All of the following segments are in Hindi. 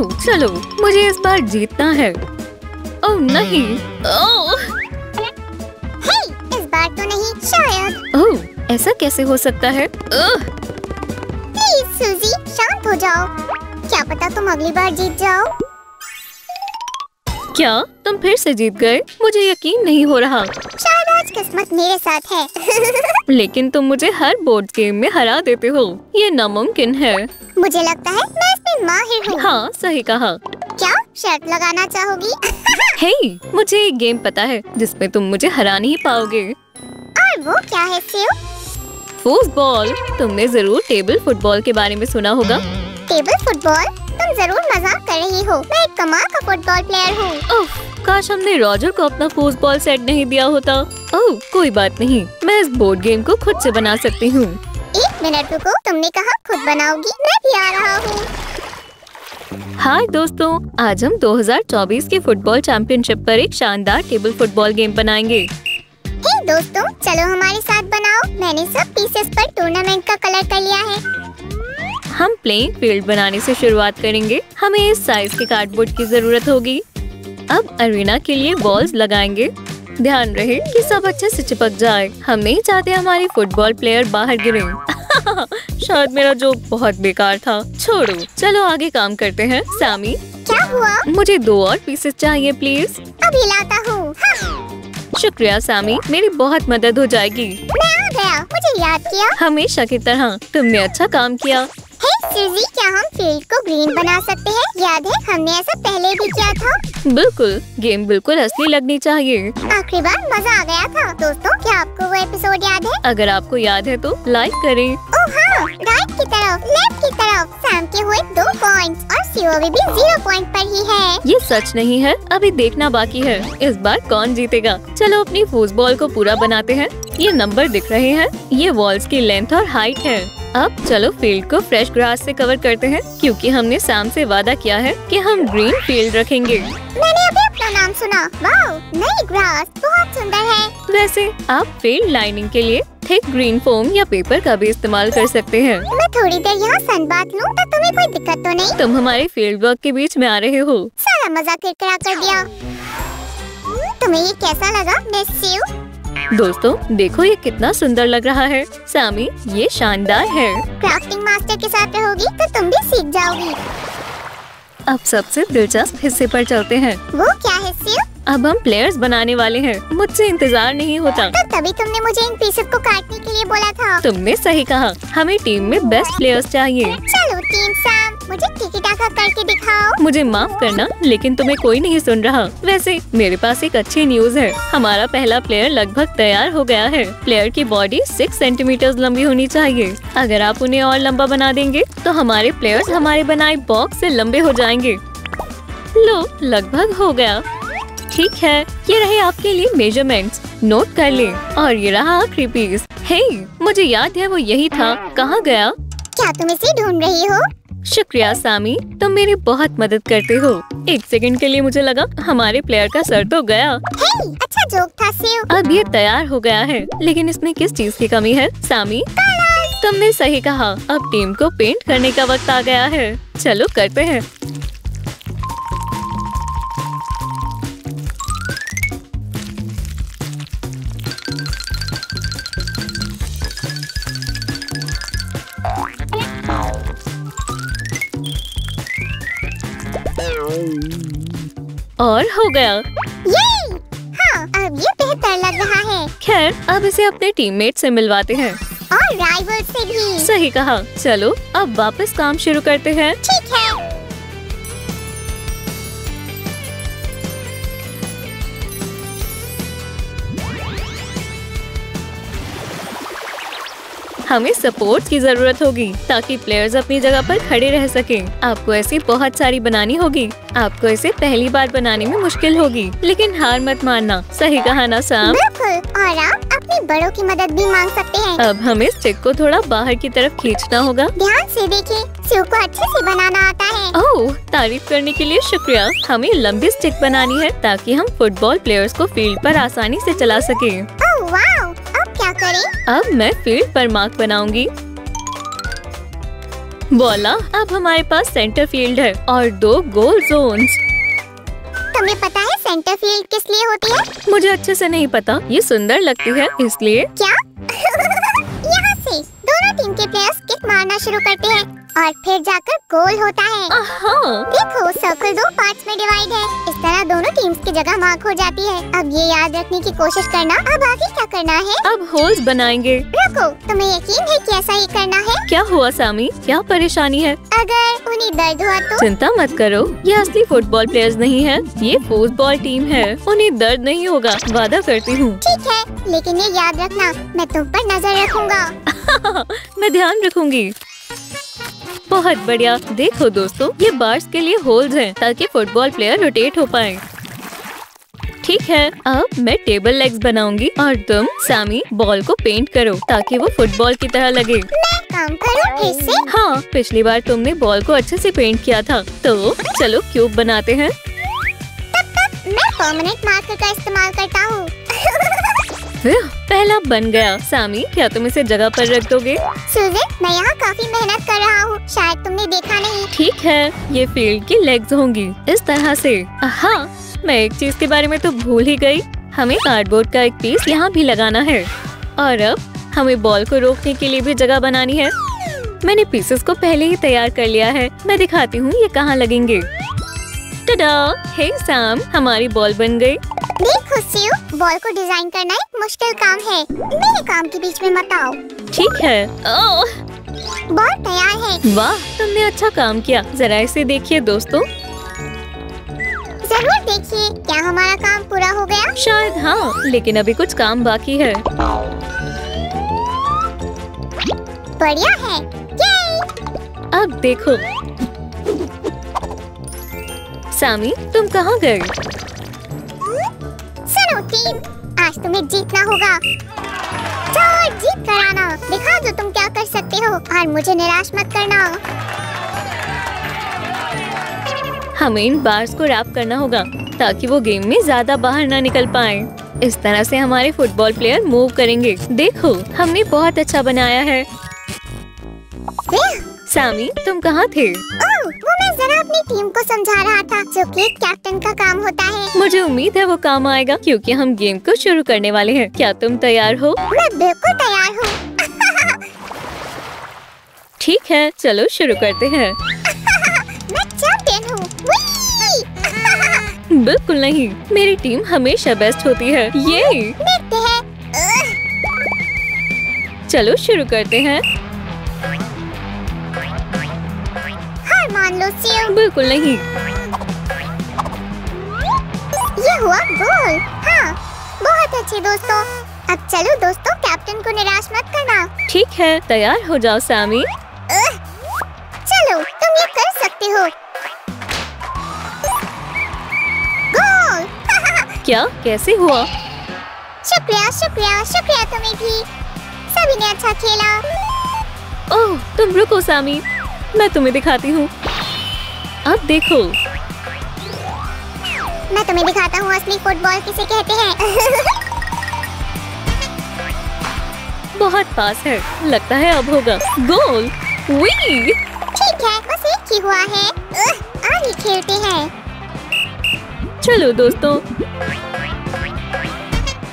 चलो मुझे इस बार जीतना है। ओह नहीं। ओह। हे, इस बार तो नहीं शायद। ओह ऐसा कैसे हो सकता है? ओह, प्लीज़ सूजी शांत हो जाओ। क्या पता तुम अगली बार जीत जाओ। क्या? तुम फिर से जीत गए? मुझे यकीन नहीं हो रहा। किस्मत मेरे साथ है। लेकिन तुम मुझे हर बोर्ड गेम में हरा देते हो। ये नामुमकिन है। मुझे लगता है मैं इसमें माहिर हूँ। हाँ सही कहा। क्या शर्त लगाना चाहोगी? हे मुझे एक गेम पता है जिसमें तुम मुझे हरा नहीं पाओगे। और वो क्या है सेव? फुटबॉल तुमने ज़रूर टेबल फुटबॉल के बारे में सुना होगा। टेबल फुटबॉल तुम ज़रूर मज़ाक कर रही हो। मैं एक कमाल का फुटबॉल प्लेयर हूँ। काश हमने रॉजर को अपना फुटबॉल सेट नहीं दिया होता। ओह कोई बात नहीं। मैं इस बोर्ड गेम को खुद से बना सकती हूँ। एक मिनट रुको तुमने कहा खुद बनाओगी मैं भी आ रहा हूँ। हाय दोस्तों आज हम 2024 के फुटबॉल चैंपियनशिप पर एक शानदार टेबल फुटबॉल गेम बनाएँगे। हे दोस्तों चलो हमारे साथ बनाओ। मैंने सब पीसेस पर टूर्नामेंट का कलर कर लिया है। हम प्लेइंग फ़ील्ड बनाने से शुरुआत करेंगे। हमें इस साइज़ के कार्डबोर्ड की ज़रूरत होगी। अब अरीना के लिए बॉल्स लगाएँगे। ध्यान रहे कि सब अच्छे से चिपक जाए। हम नहीं चाहते हमारे फुटबॉल प्लेयर बाहर गिरे। शायद मेरा जोक बहुत बेकार था। छोड़ो चलो आगे काम करते हैं। सामी क्या हुआ? मुझे दो और पीसेस चाहिए प्लीज़ अभी लाता हूँ। हाँ, शुक्रिया सामी मेरी बहुत मदद हो जाएगी। मैं आ गया। मुझे याद किया। हमेशा की तरह तुमने अच्छा काम किया। हे सूजी क्या हम फ़ील्ड को ग्रीन बना सकते हैं? याद है हमने ऐसा पहले भी किया था। बिल्कुल गेम बिल्कुल असली लगनी चाहिए। आखिरी बार मज़ा आ गया था। दोस्तों क्या आपको वो एपिसोड याद है? अगर आपको याद है तो लाइक करें। ओह हाँ राइट की तरफ़ लेफ़्ट की तरफ़। सैम के हुए दो पॉइंट्स और सीओवी भी ज़ीरो पॉइंट पर ही है। ये सच नहीं है अभी देखना बाकी है। इस बार कौन जीतेगा? चलो अपनी फुटबॉल को पूरा बनाते हैं। ये नंबर दिख रहे हैं। ये वॉल्स की लेंथ और हाइट है। अब चलो फ़ील्ड को फ्रेश ग्रास से कवर करते हैं क्योंकि हमने शाम से वादा किया है कि हम ग्रीन फ़ील्ड रखेंगे। मैंने अभी अपना नाम सुना। वाओ नई ग्रास बहुत सुंदर है। वैसे आप फ़ील्ड लाइनिंग के लिए थिक ग्रीन फोम या पेपर का भी इस्तेमाल कर सकते हैं। मैं थोड़ी देर यहाँ सन बात लूँ तो तुम्हें कोई दिक्कत तो नहीं? तुम हमारे फ़ील्ड वर्क के बीच में आ रहे हो। सारा मज़ा किरकिरा कर दिया। तुम्हें ये कैसा लगा मिस सीव दोस्तों देखो ये कितना सुंदर लग रहा है। सामी ये शानदार है। क्राफ्टिंग मास्टर के साथ रहोगी तो तुम भी सीख जाओगी। अब सबसे दिलचस्प हिस्से पर चलते हैं। वो क्या है सीव अब हम प्लेयर्स बनाने वाले हैं। मुझसे इंतज़ार नहीं होता। तो तभी तुमने मुझे इन पीसेस को काटने के लिए बोला था। तुमने सही कहा। हमें टीम में बेस्ट प्लेयर्स चाहिए। चलो टीम सैम मुझे टिकी टाका करके दिखाओ। मुझे माफ़ करना लेकिन तुम्हें कोई नहीं सुन रहा। वैसे मेरे पास एक अच्छी न्यूज़ है। हमारा पहला प्लेयर लगभग तैयार हो गया है। प्लेयर की बॉडी सिक्स सेंटीमीटर लंबी होनी चाहिए। अगर आप उन्हें और लंबा बना देंगे तो हमारे प्लेयर्स हमारे बनाए बॉक्स ऐसी लंबे हो जाएँगे। लो लगभग हो गया। ठीक है ये रहे आपके लिए मेजरमेंट्स नोट कर ले। और ये रहा आखिरी पीस हे मुझे याद है वो यही था। कहाँ गया? क्या तुम इसे ढूंढ रही हो? शुक्रिया सामी। तुम मेरी बहुत मदद करते हो। एक सेकंड के लिए मुझे लगा हमारे प्लेयर का सर तो गया। हे अच्छा जोक था सेव। अब ये तैयार हो गया है। लेकिन इसमें किस चीज़ की कमी है सामी? तुमने सही कहा। अब टीम को पेंट करने का वक्त आ गया है। चलो करते हैं। और हो गया। ये हाँ अब ये बेहतर लग रहा है। खैर अब इसे अपने टीममेट से मिलवाते हैं। और राइवल से भी। सही कहा। चलो अब वापस काम शुरू करते हैं। ठीक हमें सपोर्ट की ज़रूरत होगी ताकि प्लेयर्स अपनी जगह पर खड़े रह सकें। आपको ऐसी बहुत सारी बनानी होगी। आपको इसे पहली बार बनाने में मुश्किल होगी। लेकिन हार मत मानना। सही कहा ना साम बिल्कुल। और आप अपने बड़ों की मदद भी मांग सकते हैं। अब हमें स्टिक को थोड़ा बाहर की तरफ़ खींचना होगा। ध्यान से देखिए। शिव को अच्छे से बनाना आता है। ओह तारीफ़ करने के लिए शुक्रिया। हमें लंबी स्टिक बनानी है ताकि हम फुटबॉल प्लेयर्स को फ़ील्ड पर आसानी से चला सके। करें अब मैं फ़ील्ड पर मार्क बनाऊँगी। बोला अब हमारे पास सेंटर फ़ील्ड है और दो गोल जोन्स तुम्हें पता है सेंटर फ़ील्ड किस लिए होती है? मुझे अच्छे से नहीं पता। ये सुंदर लगती है इसलिए। क्या? यहाँ से। दोनों टीम के प्लेयर्स किक मारना शुरू करते हैं। और फिर जाकर गोल होता है। देखो सर्कल दो पार्ट्स में डिवाइड है। इस तरह दोनों टीम्स की जगह मार्क हो जाती है। अब ये याद रखने की कोशिश करना। अब आगे क्या करना है? अब होल्स बनाएँगे। रुको तुम्हें यकीन है कि ऐसा ही करना है? क्या हुआ सामी? क्या परेशानी है? अगर उन्हें दर्द हुआ तो? चिंता मत करो। ये असली फुटबॉल प्लेयर्स नहीं है। ये फुटबॉल टीम है। उन्हें दर्द नहीं होगा। वादा करती हूँ। ठीक है लेकिन ये याद रखना। मैं तुम पर नज़र रखूँगा। मैं ध्यान रखूँगी। बहुत बढ़िया। देखो दोस्तों, ये बार्स के लिए होल्स हैं ताकि फुटबॉल प्लेयर रोटेट हो पाए। ठीक है, अब मैं टेबल लेग्स बनाऊँगी और तुम सामी बॉल को पेंट करो ताकि वो फुटबॉल की तरह लगे। मैं काम फिर से हाँ पिछली बार तुमने बॉल को अच्छे से पेंट किया था तो चलो क्यूब बनाते हैं। तब तक मैं परमानेंट मार्कर का इस्तेमाल करता हूँ। पहला बन गया। सामी क्या तुम इसे जगह पर रख दोगे? सुजन मैं यहाँ काफ़ी मेहनत कर रहा हूँ। शायद तुमने देखा नहीं। ठीक है ये फ़ील्ड की लेग्स होंगी। इस तरह से। हाँ मैं एक चीज़ के बारे में तो भूल ही गई। हमें कार्डबोर्ड का एक पीस यहाँ भी लगाना है। और अब हमें बॉल को रोकने के लिए भी जगह बनानी है। मैंने पीसेस को पहले ही तैयार कर लिया है। मैं दिखाती हूँ ये कहाँ लगेंगे। टडा हे सैम हमारी बॉल बन गई। देखो सियो बॉल को डिज़ाइन करना एक मुश्किल काम है। मेरे काम के बीच में मत आओ। ठीक है। ओह। बॉल तैयार है। वाह तुमने अच्छा काम किया। जरा इसे देखिए दोस्तों। ज़रूर देखिए क्या हमारा काम पूरा हो गया? शायद हाँ लेकिन अभी कुछ काम बाकी है। बढ़िया है। ये अब देखो। सामी तुम कहाँ गए? टीम आज तुम्हें जीतना होगा। जाओ और जीत कर आना। दिखा दो तुम क्या कर सकते हो और मुझे निराश मत करना। हमें इन बार्स को रैप करना होगा ताकि वो गेम में ज़्यादा बाहर ना निकल पाए। इस तरह से हमारे फुटबॉल प्लेयर मूव करेंगे। देखो हमने बहुत अच्छा बनाया है। सामी तुम कहाँ थे? मैं जरा अपनी टीम को समझा रहा था जो कि कैप्टन का काम होता है। मुझे उम्मीद है वो काम आएगा क्योंकि हम गेम को शुरू करने वाले हैं। क्या तुम तैयार हो? मैं बिल्कुल तैयार हूँ। ठीक है चलो शुरू करते हैं। मैं चैंपियन हूँ। बिल्कुल नहीं मेरी टीम हमेशा बेस्ट होती है। ये देखते हैं। चलो शुरू करते हैं। बिल्कुल नहीं ये हुआ गोल हाँ बहुत अच्छे दोस्तों अब चलो दोस्तों कैप्टन को निराश मत करना ठीक है तैयार हो जाओ सामी चलो तुम ये कर सकते हो गोल क्या कैसे हुआ शुक्रिया शुक्रिया शुक्रिया तुम्हें भी सभी ने अच्छा खेला ओह तुम रुको सामी मैं तुम्हें दिखाती हूँ अब देखो। मैं तुम्हें दिखाता हूँ असली फुटबॉल किसे कहते हैं। बहुत पास है। लगता है अब होगा। गोल। वी। ठीक है बस एक ही हुआ है। आगे खेलते हैं। चलो दोस्तों।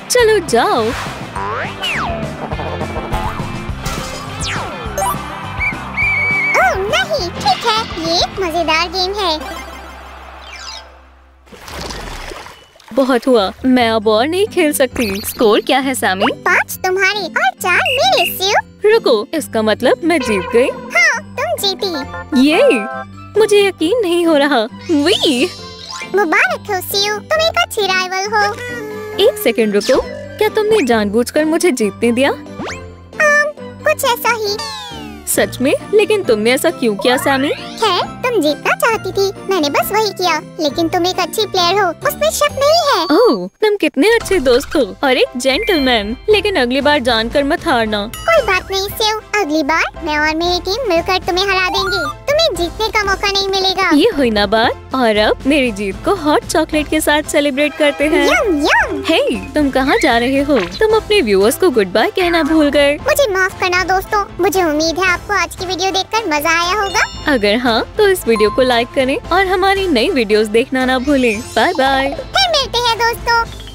चलो जाओ। नहीं ठीक है ये एक मज़ेदार गेम है। बहुत हुआ मैं अब और नहीं खेल सकती। स्कोर क्या है सामी पाँच तुम्हारे और चार मेरे सियो रुको इसका मतलब मैं जीत गई। हाँ तुम जीती। ये मुझे यकीन नहीं हो रहा। वी मुबारक हो सियो तुम एक अच्छी राइवल हो। एक सेकंड रुको। क्या तुमने जानबूझकर मुझे जीतने दिया? आम, कुछ ऐसा ही। सच में? लेकिन तुमने ऐसा क्यों किया सामी खैर तुम जीतना चाहती थी। मैंने बस वही किया। लेकिन तुम एक अच्छी प्लेयर हो। उसमें शक नहीं है। ओह तुम कितने अच्छे दोस्त हो और एक जेंटलमैन लेकिन अगली बार जानकर मत हारना। कोई बात नहीं सेव। अगली बार मैं और मेरी टीम मिलकर तुम्हें हरा देंगे। तुम्हें जीतने का मौका नहीं मिलेगा। ये हुई ना बात। और अब मेरी जीत को हॉट चॉकलेट के साथ सेलिब्रेट करते हैं। यम यम हे तुम कहाँ जा रहे हो? तुम अपने व्यूअर्स को गुड बाय कहना भूल गए। मुझे माफ़ करना दोस्तों। मुझे उम्मीद है आपको आज की वीडियो देखकर मज़ा आया होगा। अगर हाँ तो इस वीडियो को लाइक करें और हमारी नई वीडियोस देखना ना भूलें। बाय बाय फिर मिलते हैं दोस्तों।